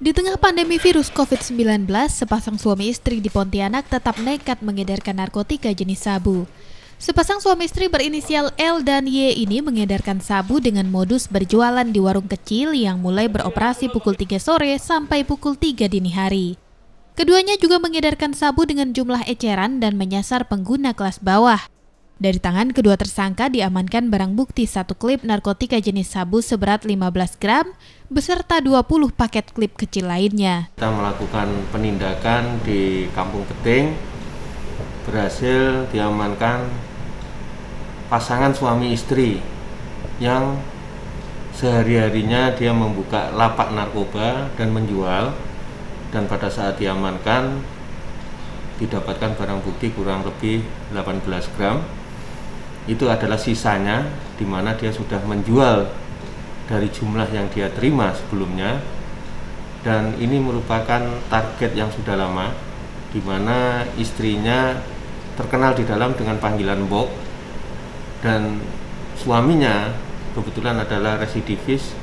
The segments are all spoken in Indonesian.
Di tengah pandemi virus COVID-19, sepasang suami istri di Pontianak tetap nekat mengedarkan narkotika jenis sabu. Sepasang suami istri berinisial L dan Y ini mengedarkan sabu dengan modus berjualan di warung kecil yang mulai beroperasi pukul 3 sore sampai pukul 3 dini hari. Keduanya juga mengedarkan sabu dengan jumlah eceran dan menyasar pengguna kelas bawah. Dari tangan kedua tersangka diamankan barang bukti satu klip narkotika jenis sabu seberat 15 gram beserta 20 paket klip kecil lainnya. Kita melakukan penindakan di Kampung Keting, berhasil diamankan pasangan suami istri yang sehari-harinya dia membuka lapak narkoba dan menjual dan pada saat diamankan didapatkan barang bukti kurang lebih 18 gram itu adalah sisanya di mana dia sudah menjual dari jumlah yang dia terima sebelumnya dan ini merupakan target yang sudah lama di mana istrinya terkenal di dalam dengan panggilan Bok dan suaminya kebetulan adalah residivis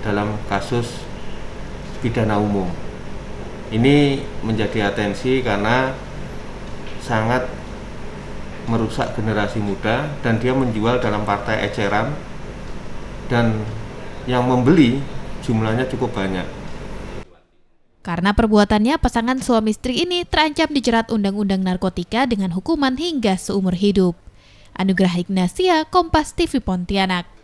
dalam kasus pidana umum. Ini menjadi atensi karena sangat merusak generasi muda dan dia menjual dalam partai eceran dan yang membeli jumlahnya cukup banyak. Karena perbuatannya, pasangan suami istri ini terancam dijerat Undang-Undang Narkotika dengan hukuman hingga seumur hidup. Anugerah Ignasia, Kompas TV Pontianak.